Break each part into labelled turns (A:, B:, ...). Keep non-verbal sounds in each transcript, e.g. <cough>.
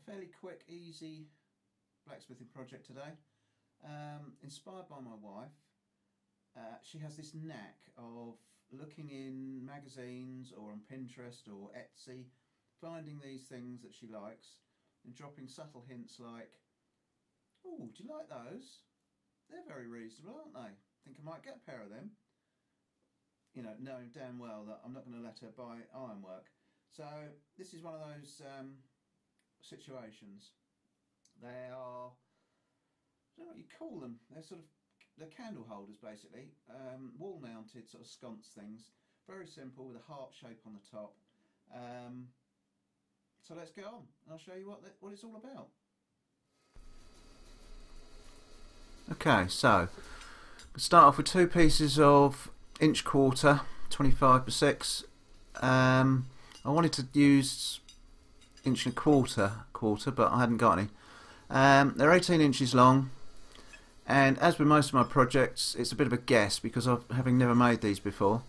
A: a fairly quick, easy blacksmithing project today. Um, inspired by my wife, uh, she has this knack of looking in magazines or on Pinterest or Etsy, finding these things that she likes and dropping subtle hints like, Oh, do you like those? They're very reasonable, aren't they? Think I might get a pair of them. You know, knowing damn well that I'm not going to let her buy ironwork. So this is one of those um, situations. They are, I don't know what you call them. They're sort of they're candle holders basically, um, wall mounted sort of sconce things. Very simple with a heart shape on the top. Um, so let's get on. I'll show you what what it's all about. Okay, so start off with two pieces of inch quarter, 25 by 6. Um, I wanted to use inch and a quarter quarter, but I hadn't got any. Um, they're 18 inches long, and as with most of my projects, it's a bit of a guess because of having never made these before.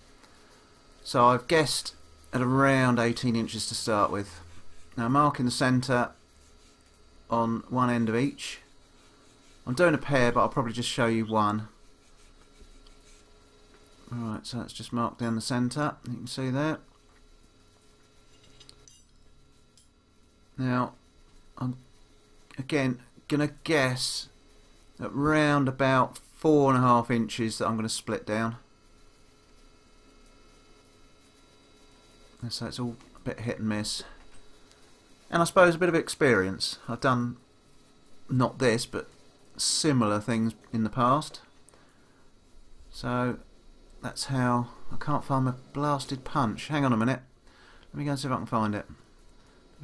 A: So I've guessed at around 18 inches to start with. Now marking the centre on one end of each. I'm doing a pair, but I'll probably just show you one. Alright, so let's just mark down the centre. You can see there. Now, I'm again going to guess at round about four and a half inches that I'm going to split down. So it's all a bit hit and miss. And I suppose a bit of experience. I've done not this, but similar things in the past. So that's how I can't find my blasted punch. Hang on a minute. Let me go and see if I can find it.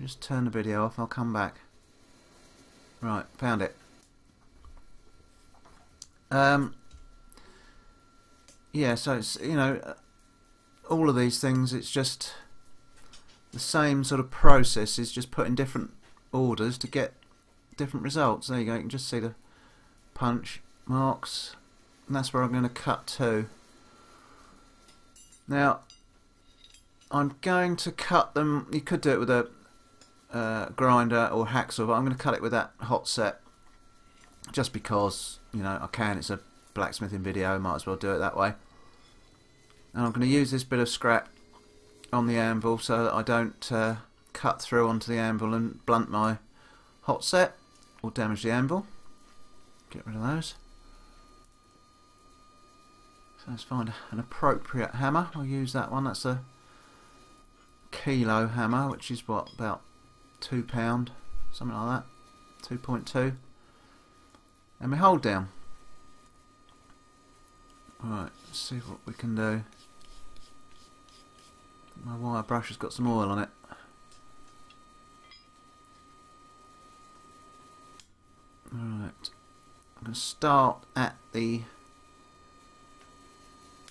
A: Just turn the video off. I'll come back. Right, found it. Um, yeah, so it's you know uh, all of these things. It's just the same sort of process. Is just put in different orders to get different results. There you go. You can just see the punch marks, and that's where I'm going to cut to. Now, I'm going to cut them. You could do it with a uh, grinder or hacksaw, but I'm going to cut it with that hot set just because you know I can. It's a blacksmithing video, might as well do it that way. And I'm going to use this bit of scrap on the anvil so that I don't uh, cut through onto the anvil and blunt my hot set or damage the anvil. Get rid of those. So let's find an appropriate hammer. I'll use that one. That's a kilo hammer, which is what about two pound, something like that, 2.2 and we hold down. Alright, let's see what we can do. My wire brush has got some oil on it. Alright, I'm going to start at the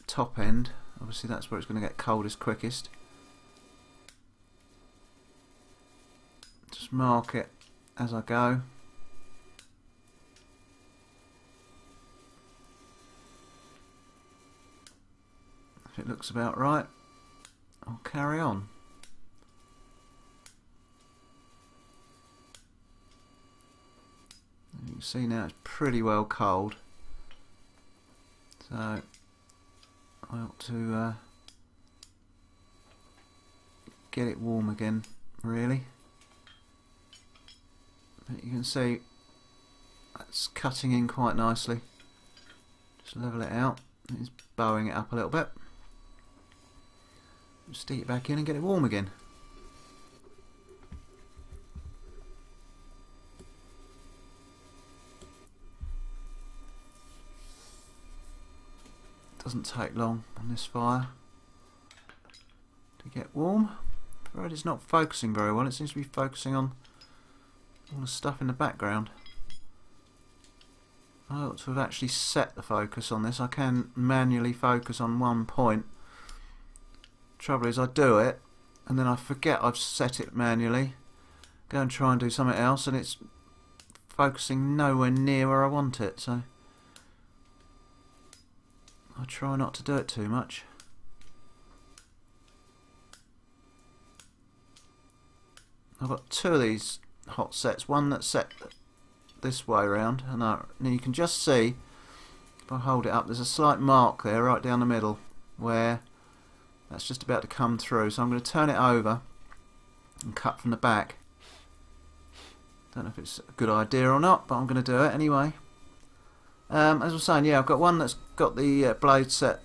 A: top end. Obviously that's where it's going to get coldest quickest. Just mark it as I go. If it looks about right, I'll carry on. You can see now it's pretty well cold. So I ought to uh, get it warm again, really. But you can see that's cutting in quite nicely. Just level it out. It's bowing it up a little bit. Stick it back in and get it warm again. Doesn't take long on this fire to get warm. Right, it's not focusing very well. It seems to be focusing on all the stuff in the background. I ought to have actually set the focus on this. I can manually focus on one point Trouble is I do it and then I forget I've set it manually. Go and try and do something else and it's focusing nowhere near where I want it so I try not to do it too much. I've got two of these hot sets. One that's set this way around, and now you can just see if I hold it up, there's a slight mark there right down the middle where that's just about to come through. So I'm going to turn it over and cut from the back. Don't know if it's a good idea or not, but I'm going to do it anyway. Um, as I was saying, yeah, I've got one that's got the uh, blade set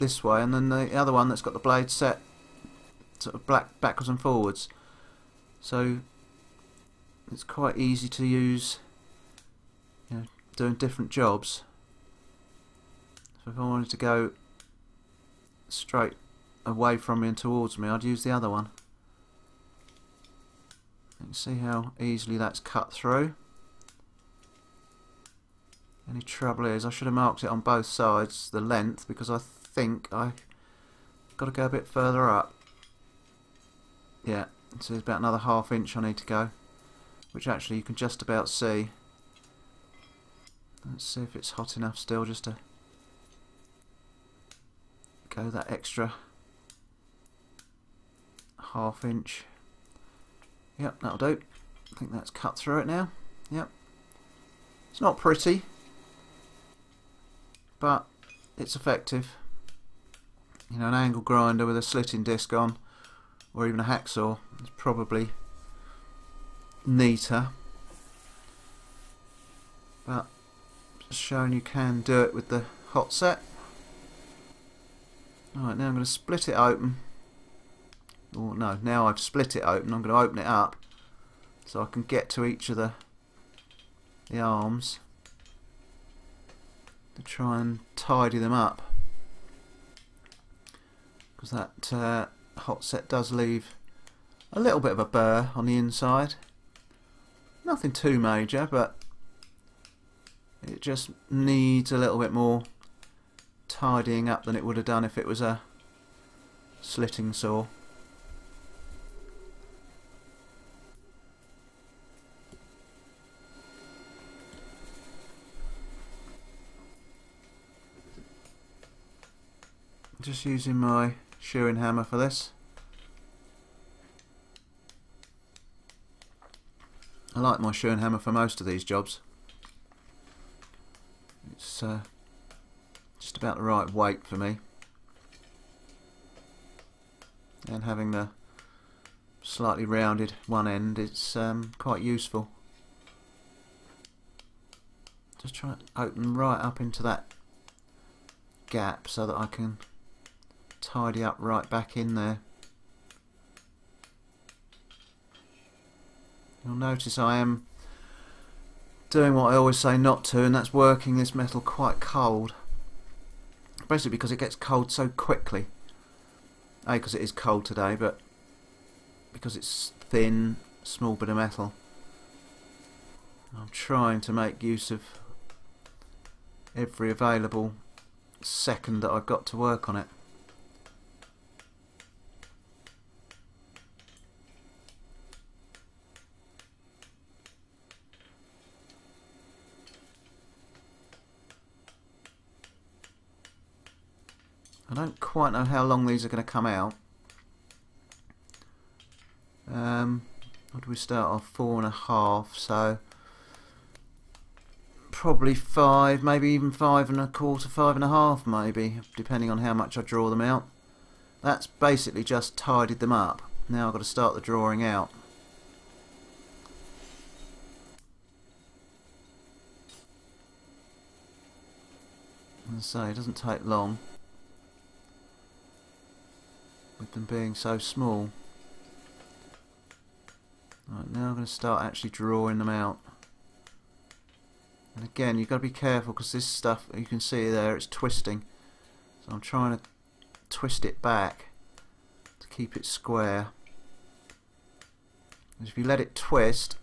A: this way, and then the other one that's got the blade set sort of black backwards and forwards. So it's quite easy to use, you know, doing different jobs. So if I wanted to go straight away from me and towards me, I'd use the other one. You can see how easily that's cut through. Any trouble is I should have marked it on both sides, the length, because I think I got to go a bit further up. Yeah, so there's about another half inch I need to go, which actually you can just about see. Let's see if it's hot enough still just to go that extra half inch. Yep, that'll do. I think that's cut through it now. Yep. It's not pretty, but it's effective. You know, an angle grinder with a slitting disc on, or even a hacksaw, is probably neater. But showing you can do it with the hot set. Alright, now I'm going to split it open. Or no, now I've split it open, I'm going to open it up so I can get to each of the the arms to try and tidy them up because that uh, hot set does leave a little bit of a burr on the inside nothing too major but it just needs a little bit more tidying up than it would have done if it was a slitting saw. Just using my shearing hammer for this. I like my shearing hammer for most of these jobs. It's uh, just about the right weight for me. And having the slightly rounded one end it's um, quite useful. Just try to open right up into that gap so that I can tidy up right back in there you'll notice I am doing what I always say not to and that's working this metal quite cold basically because it gets cold so quickly. A, because it is cold today, but because it's thin, small bit of metal. I'm trying to make use of every available second that I've got to work on it. I don't quite know how long these are going to come out. Um, what do we start off? Four and a half, so probably five, maybe even five and a quarter, five and a half maybe, depending on how much I draw them out. That's basically just tidied them up. Now I've got to start the drawing out. I say, it doesn't take long with them being so small. Right, now I'm going to start actually drawing them out. And again, you've got to be careful because this stuff, you can see there, it's twisting. So I'm trying to twist it back to keep it square. And if you let it twist,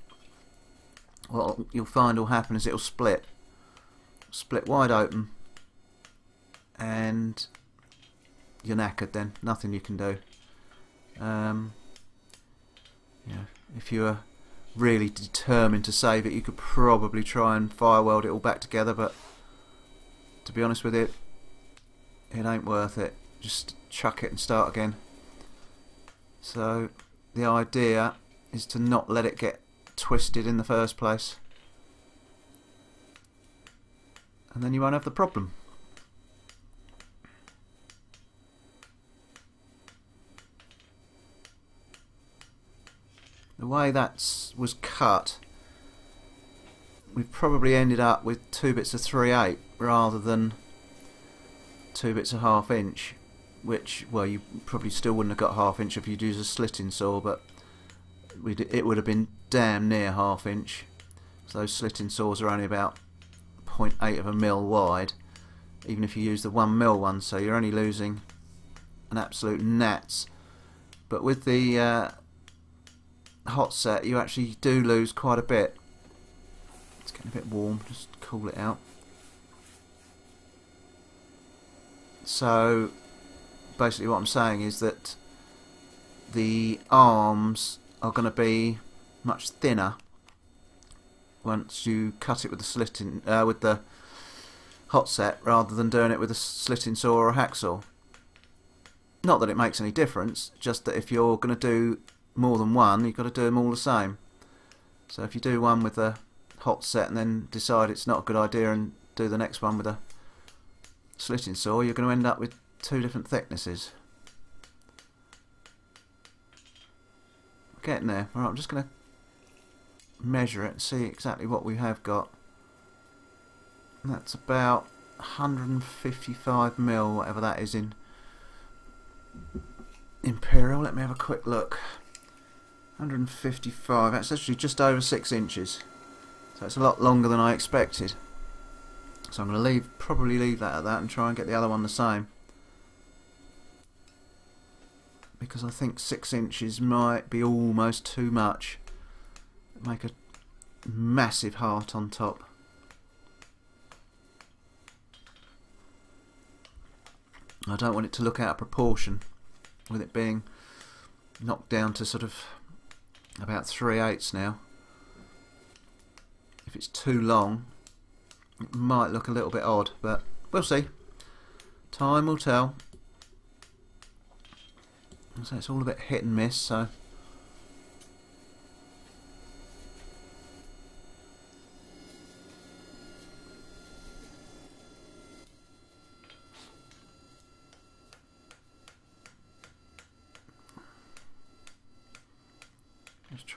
A: what you'll find will happen is it'll split. Split wide open. And you're knackered then. Nothing you can do. Um, if you were really determined to save it, you could probably try and fire weld it all back together, but to be honest with it, it ain't worth it. Just chuck it and start again. So the idea is to not let it get twisted in the first place. And then you won't have the problem. Way that was cut, we've probably ended up with two bits of 3 8 rather than two bits of half inch which well you probably still wouldn't have got half inch if you'd used a slitting saw but it would have been damn near half inch. So those slitting saws are only about 0.8 of a mil wide even if you use the 1 mil one so you're only losing an absolute gnats. But with the uh, hot set you actually do lose quite a bit it's getting a bit warm just cool it out so basically what I'm saying is that the arms are going to be much thinner once you cut it with the slitting uh, with the hot set rather than doing it with a slitting saw or a hacksaw. Not that it makes any difference, just that if you're going to do more than one, you've got to do them all the same. So if you do one with a hot set and then decide it's not a good idea and do the next one with a slitting saw, you're going to end up with two different thicknesses. Getting there. Alright, I'm just going to measure it and see exactly what we have got. That's about 155 mil, whatever that is in imperial. Let me have a quick look. 155. That's actually just over six inches. So it's a lot longer than I expected. So I'm going to leave, probably leave that at that and try and get the other one the same because I think six inches might be almost too much. Make a massive heart on top. I don't want it to look out of proportion with it being knocked down to sort of about 3 eighths now. If it's too long it might look a little bit odd but we'll see. Time will tell. So it's all a bit hit and miss, so...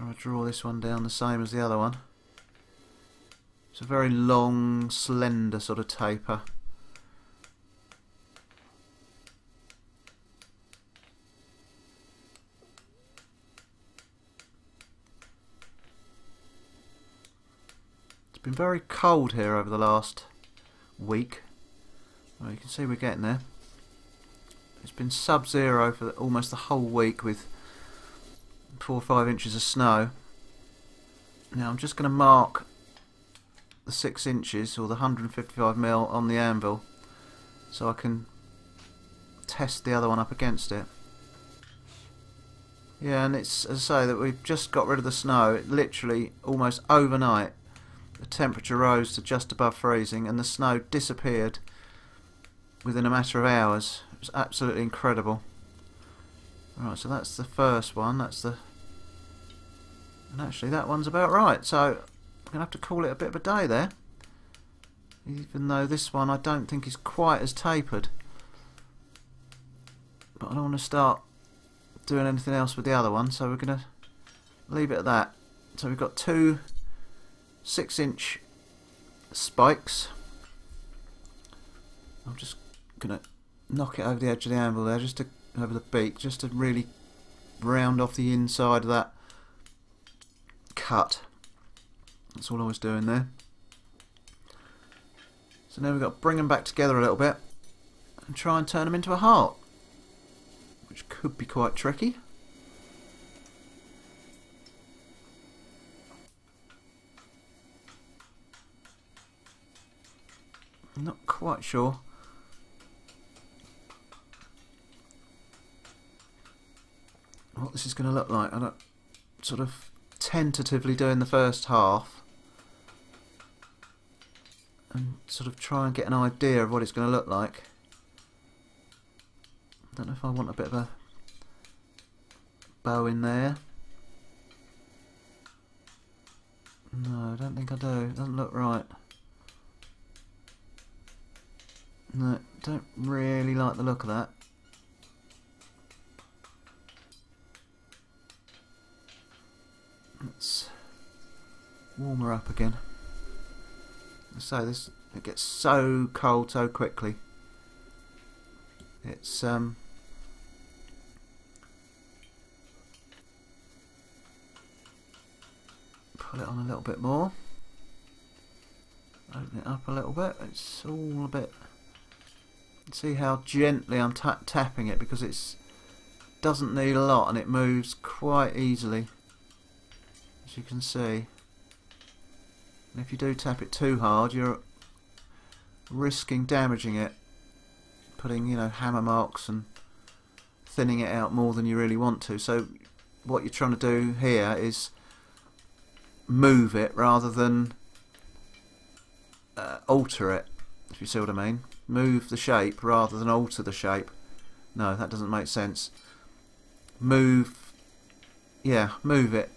A: Let's try to draw this one down the same as the other one. It's a very long, slender sort of taper. It's been very cold here over the last week. Well, you can see we're getting there. It's been sub-zero for almost the whole week with four or five inches of snow. Now I'm just going to mark the six inches or the 155 mil on the anvil so I can test the other one up against it. Yeah, and it's as I say that we've just got rid of the snow. It literally almost overnight the temperature rose to just above freezing and the snow disappeared within a matter of hours. It was absolutely incredible. Right, so that's the first one. That's the... And actually that one's about right. So I'm going to have to call it a bit of a day there. Even though this one I don't think is quite as tapered. But I don't want to start doing anything else with the other one. So we're going to leave it at that. So we've got two six inch spikes. I'm just gonna knock it over the edge of the anvil there, just to over the beak, just to really round off the inside of that cut. That's all I was doing there. So now we've got to bring them back together a little bit and try and turn them into a heart, which could be quite tricky. I'm not quite sure. What this is going to look like. I'm sort of tentatively doing the first half and sort of try and get an idea of what it's going to look like. I don't know if I want a bit of a bow in there. No, I don't think I do. It doesn't look right. No, don't really like the look of that. Let's warm her up again. So this it gets so cold so quickly. It's um pull it on a little bit more. Open it up a little bit. It's all a bit. See how gently I'm ta tapping it because it's doesn't need a lot and it moves quite easily, as you can see. And if you do tap it too hard, you're risking damaging it, putting you know hammer marks and thinning it out more than you really want to. So what you're trying to do here is move it rather than uh, alter it, if you see what I mean. Move the shape rather than alter the shape. No, that doesn't make sense. Move, yeah, move it.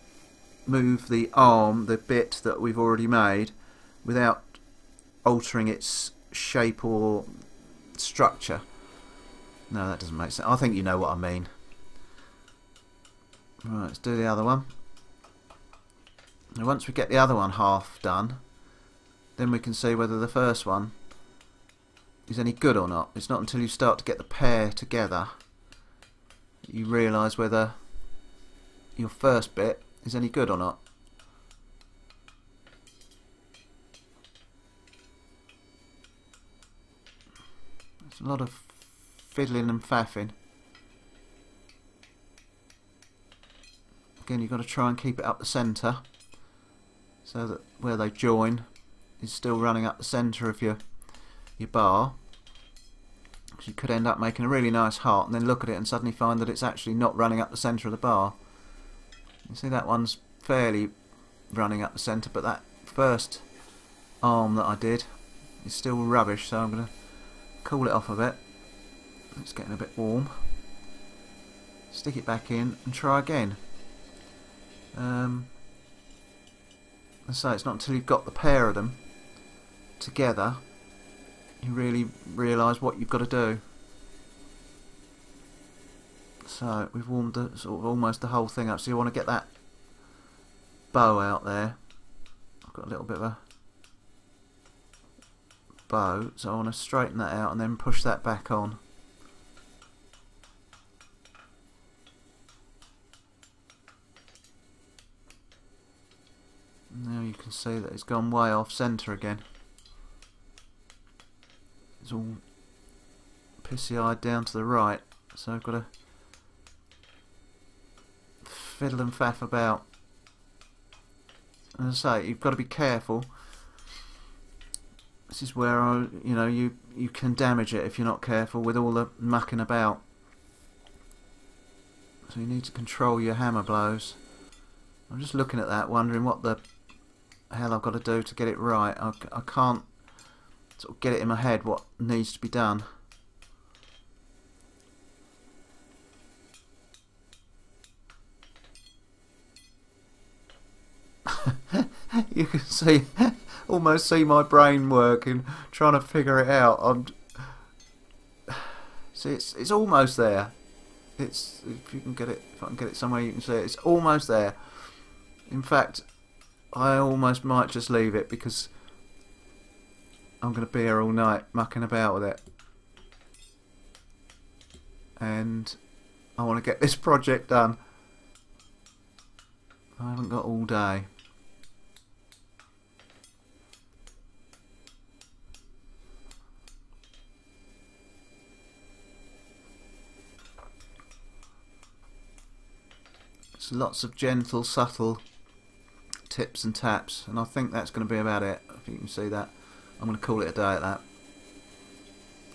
A: Move the arm, the bit that we've already made, without altering its shape or structure. No, that doesn't make sense. I think you know what I mean. Right, let's do the other one. Now once we get the other one half done, then we can see whether the first one is any good or not. It's not until you start to get the pair together that you realise whether your first bit is any good or not. There's a lot of fiddling and faffing. Again, you've got to try and keep it up the centre so that where they join is still running up the centre of your your bar you could end up making a really nice heart and then look at it and suddenly find that it's actually not running up the centre of the bar you see that one's fairly running up the centre but that first arm that I did is still rubbish so I'm going to cool it off a bit. It's getting a bit warm. Stick it back in and try again. Um, so it's not until you've got the pair of them together you really realise what you've got to do. So we've warmed the, sort of almost the whole thing up. So you want to get that bow out there. I've got a little bit of a bow, so I want to straighten that out and then push that back on. Now you can see that it's gone way off centre again. It's all pissy-eyed down to the right, so I've got to fiddle and faff about. As I say, you've got to be careful. This is where I, you know, you you can damage it if you're not careful with all the mucking about. So you need to control your hammer blows. I'm just looking at that, wondering what the hell I've got to do to get it right. I, I can't sort of get it in my head what needs to be done. <laughs> you can see, almost see my brain working, trying to figure it out. I'm, see, it's it's almost there. It's if you can get it, if I can get it somewhere, you can see it. It's almost there. In fact, I almost might just leave it because I'm going to be here all night mucking about with it. And I want to get this <laughs> project done. I haven't got all day. It's lots of gentle, subtle tips and taps, and I think that's going to be about it, if you can see that. I'm going to call it a day at that.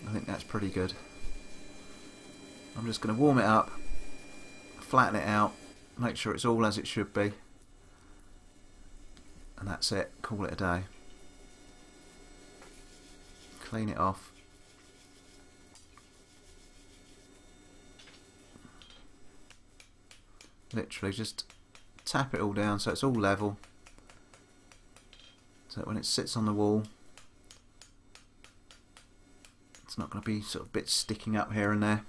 A: I think that's pretty good. I'm just going to warm it up, flatten it out, make sure it's all as it should be. And that's it. Call it a day. Clean it off. Literally just tap it all down so it's all level. so when it sits on the wall it's not going to be sort of bits sticking up here and there.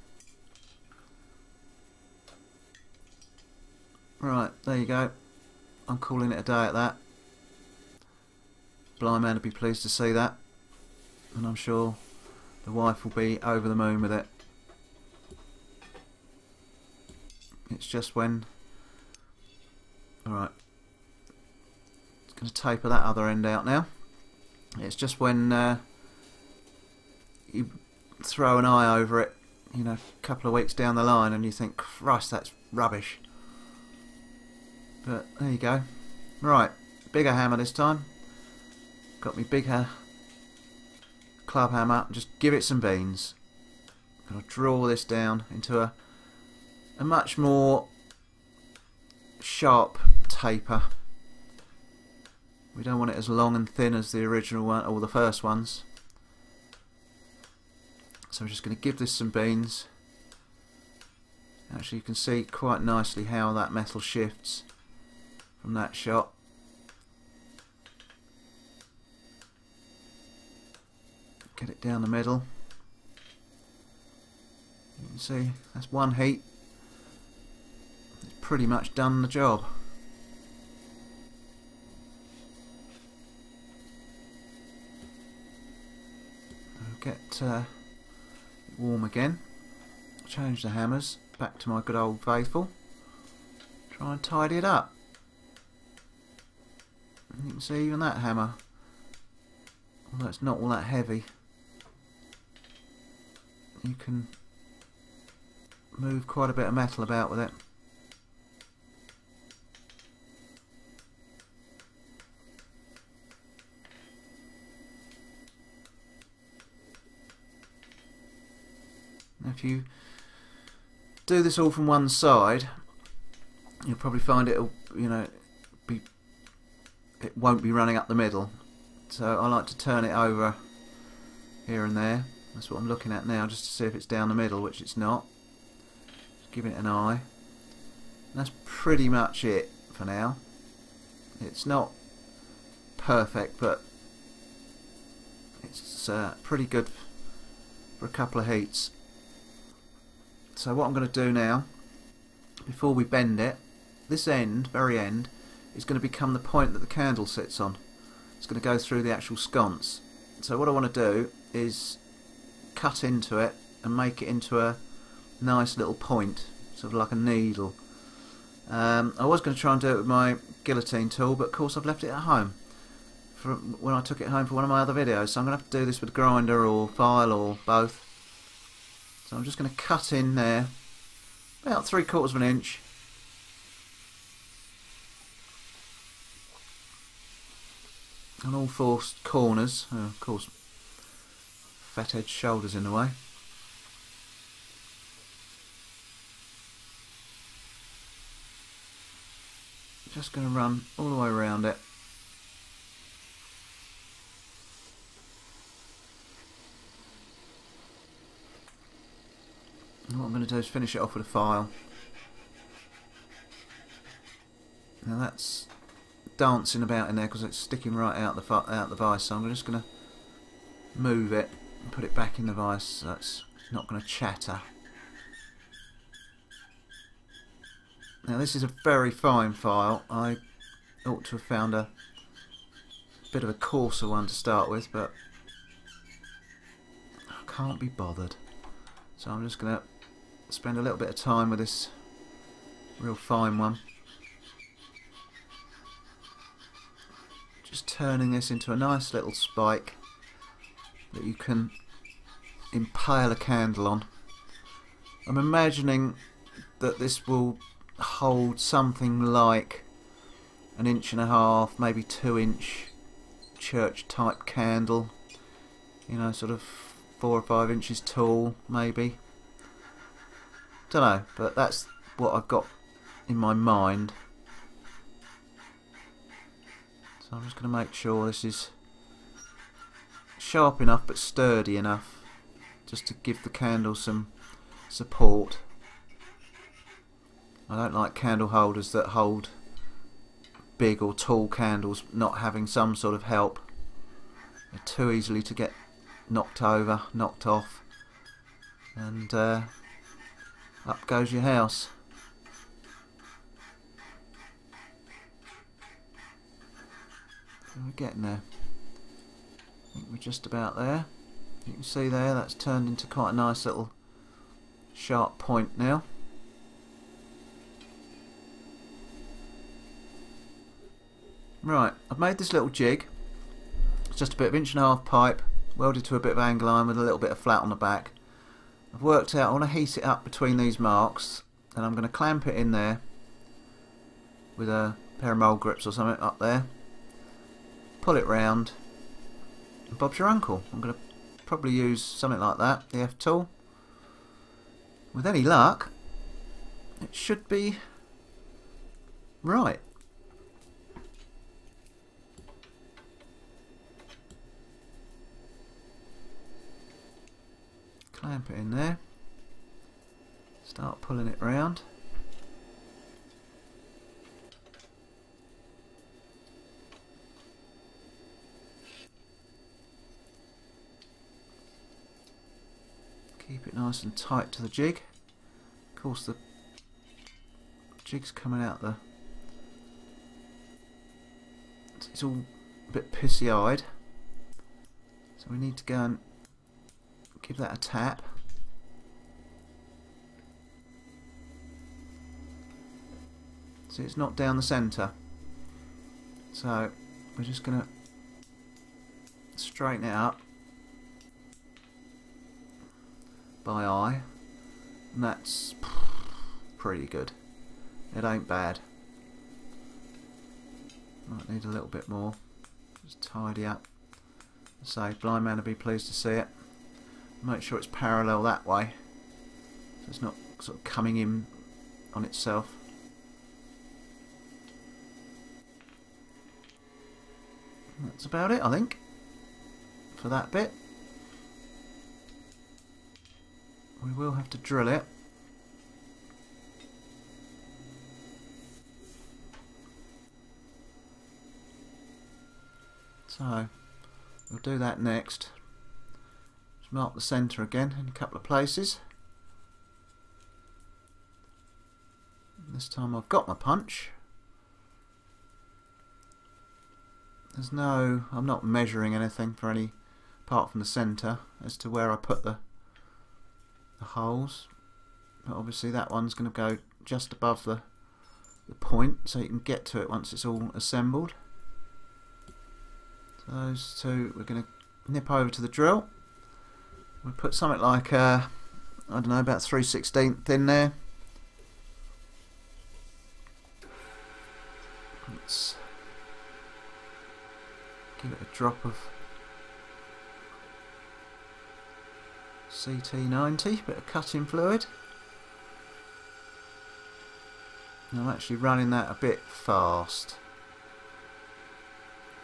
A: Right, there you go. I'm calling it a day at that. Blind man would be pleased to see that. And I'm sure the wife will be over the moon with it. It's just when... Alright. It's going to taper that other end out now. It's just when uh, you throw an eye over it, you know, a couple of weeks down the line and you think, Christ, that's rubbish. But there you go. Right, bigger hammer this time. Got me bigger club hammer. Just give it some beans. Gonna draw this down into a a much more sharp taper. We don't want it as long and thin as the original one or the first ones. So I'm just going to give this some beans. Actually you can see quite nicely how that metal shifts from that shot. Get it down the middle. You can see that's one heat. Pretty much done the job. Get uh, warm again. Change the hammers back to my good old faithful. Try and tidy it up. You can see even that hammer, although it's not all that heavy, you can move quite a bit of metal about with it. If you do this all from one side, you'll probably find it'll, you know, be it won't be running up the middle. So I like to turn it over here and there. That's what I'm looking at now, just to see if it's down the middle, which it's not. Just giving it an eye. And that's pretty much it for now. It's not perfect, but it's uh, pretty good for a couple of heats. So what I'm going to do now, before we bend it, this end, very end, is going to become the point that the candle sits on. It's going to go through the actual sconce. So what I want to do is cut into it and make it into a nice little point, sort of like a needle. Um, I was going to try and do it with my guillotine tool, but of course I've left it at home from when I took it home for one of my other videos. So I'm going to have to do this with grinder or file or both. So I'm just going to cut in there about three quarters of an inch. On all four corners, oh, of course, fat edge shoulders in the way. Just going to run all the way around it. And what I'm going to do is finish it off with a file. Now that's dancing about in there because it's sticking right out the out the vise. So I'm just going to move it and put it back in the vise so it's not going to chatter. Now this is a very fine file. I ought to have found a bit of a coarser one to start with, but I can't be bothered. So I'm just going to spend a little bit of time with this real fine one. Just turning this into a nice little spike that you can impale a candle on. I'm imagining that this will hold something like an inch and a half, maybe two inch church type candle. You know, sort of four or five inches tall, maybe. Don't know, but that's what I've got in my mind. So I'm just going to make sure this is sharp enough but sturdy enough just to give the candle some support. I don't like candle holders that hold big or tall candles not having some sort of help. They're too easily to get knocked over, knocked off, and uh, up goes your house. We're getting there. I think we're just about there. You can see there that's turned into quite a nice little sharp point now. Right, I've made this little jig. It's just a bit of inch and a half pipe, welded to a bit of angle iron with a little bit of flat on the back. I've worked out I want to heat it up between these marks and I'm going to clamp it in there with a pair of mole grips or something up there. Pull it round and Bob's your uncle. I'm going to probably use something like that, the F-tool. With any luck, it should be right. Clamp it in there. Start pulling it round. Keep it nice and tight to the jig. Of course the jig's coming out the it's all a bit pissy eyed so we need to go and give that a tap. See, it's not down the centre. So we're just going to straighten it up by eye. And that's pretty good. It ain't bad. Might need a little bit more. Just tidy up. Say, blind man will be pleased to see it make sure it's parallel that way. So it's not sort of coming in on itself. That's about it I think for that bit. We will have to drill it. So we'll do that next mark the centre again in a couple of places. This time I've got my punch. There's no, I'm not measuring anything for any, apart from the centre, as to where I put the, the holes. But obviously that one's going to go just above the, the point, so you can get to it once it's all assembled. So those two, we're going to nip over to the drill. We put something like, uh, I don't know, about 3 16th in there. Let's give it a drop of CT90, bit of cutting fluid. I'm actually running that a bit fast.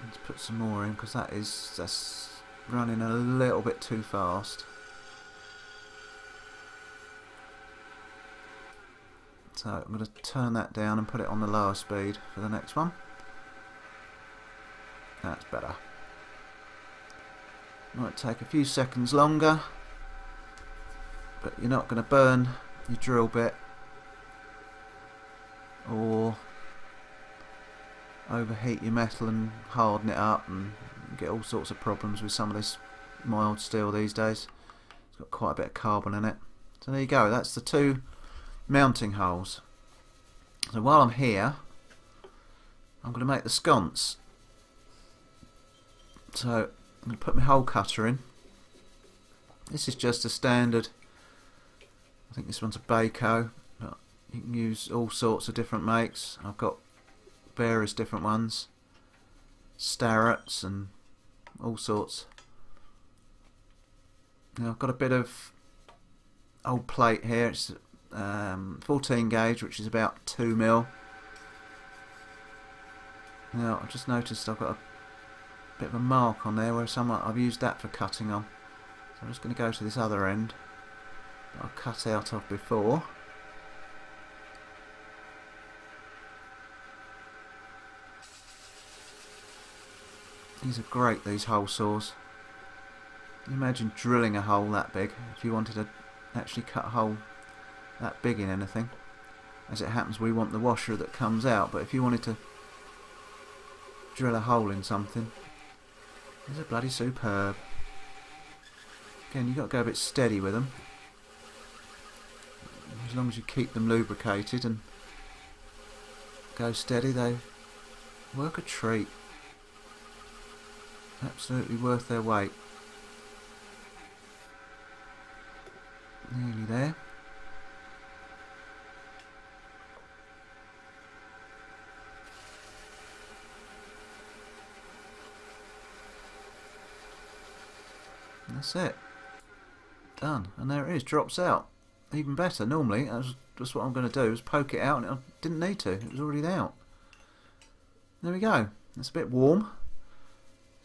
A: Let's put some more in because that is that's running a little bit too fast. So I'm going to turn that down and put it on the lower speed for the next one. That's better. Might take a few seconds longer, but you're not going to burn your drill bit or overheat your metal and harden it up and get all sorts of problems with some of this mild steel these days. It's got quite a bit of carbon in it. So there you go, that's the two mounting holes. So while I'm here, I'm going to make the sconce. So I'm going to put my hole cutter in. This is just a standard, I think this one's a Bahco, but you can use all sorts of different makes. I've got various different ones, Starrett's and all sorts. Now I've got a bit of old plate here. It's um, 14 gauge, which is about 2 mil. Now I've just noticed I've got a bit of a mark on there where some I've used that for cutting on. So I'm just going to go to this other end that I cut out of before. These are great, these hole saws. Imagine drilling a hole that big if you wanted to actually cut a hole that big in anything. As it happens, we want the washer that comes out, but if you wanted to drill a hole in something, these are bloody superb. Again, you've got to go a bit steady with them. As long as you keep them lubricated and go steady, they work a treat. Absolutely worth their weight. Nearly there. That's it. Done. And there it is, drops out. Even better, normally, that's just what I'm going to do, is poke it out, and I didn't need to, it was already out. There we go. It's a bit warm.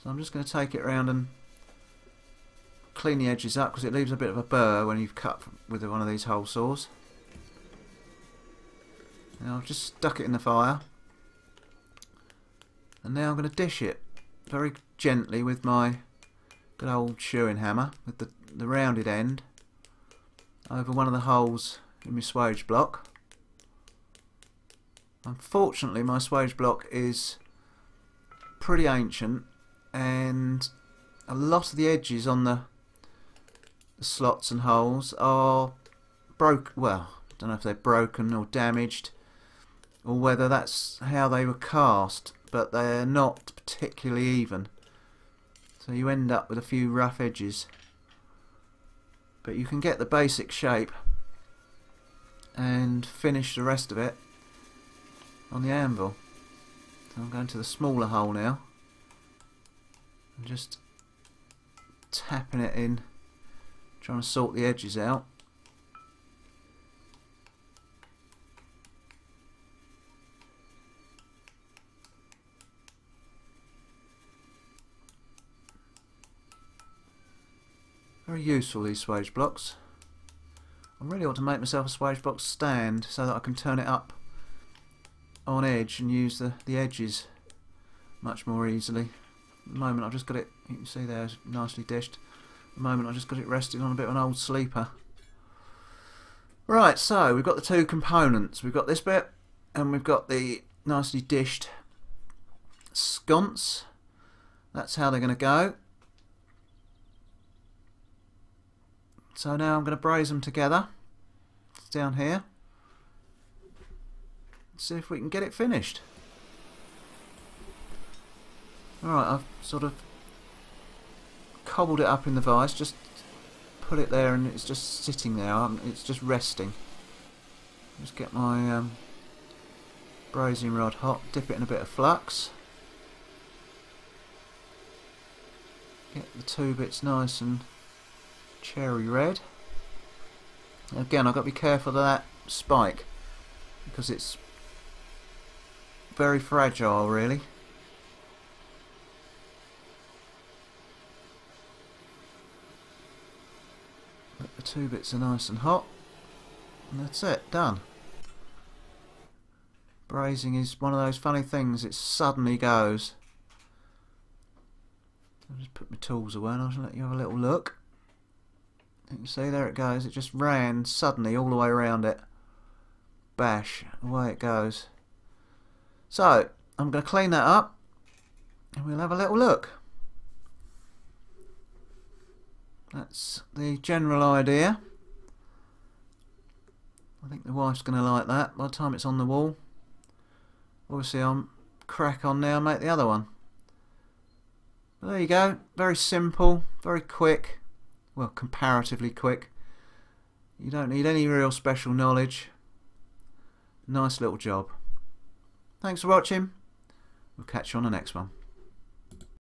A: So I'm just going to take it around and clean the edges up because it leaves a bit of a burr when you've cut with one of these hole saws. Now I've just stuck it in the fire. And now I'm going to dish it very gently with my good old shoeing hammer with the, the rounded end over one of the holes in my swage block. Unfortunately my swage block is pretty ancient and a lot of the edges on the, slots and holes are broke well I don't know if they're broken or damaged or whether that's how they were cast but they're not particularly even. So you end up with a few rough edges. But you can get the basic shape and finish the rest of it on the anvil. So I'm going to the smaller hole now and just tapping it in trying to sort the edges out Very useful these swage blocks. I really ought to make myself a swage block stand so that I can turn it up on edge and use the, the edges much more easily. At the moment I've just got it, you can see there, nicely dished. At the moment I've just got it resting on a bit of an old sleeper. Right, so we've got the two components. We've got this bit and we've got the nicely dished sconce. That's how they're going to go. So now I'm going to braze them together. It's down here. See if we can get it finished. Alright, I've sort of cobbled it up in the vise, just put it there and it's just sitting there, it's just resting. Just get my um, brazing rod hot, dip it in a bit of flux. Get the two bits nice and cherry red. Again, I've got to be careful of that spike because it's very fragile, really. Two bits are nice and hot, and that's it, done. Brazing is one of those funny things, it suddenly goes. I'll just put my tools away and I'll let you have a little look. You can see there it goes. It just ran suddenly all the way around it. Bash. Away it goes. So, I'm going to clean that up and we'll have a little look. That's the general idea. I think the wife's going to like that by the time it's on the wall. Obviously I'm crack on now and make the other one. But there you go. Very simple, very quick well, comparatively quick. You don't need any real special knowledge. Nice little job. Thanks for watching. We'll catch you on the next one.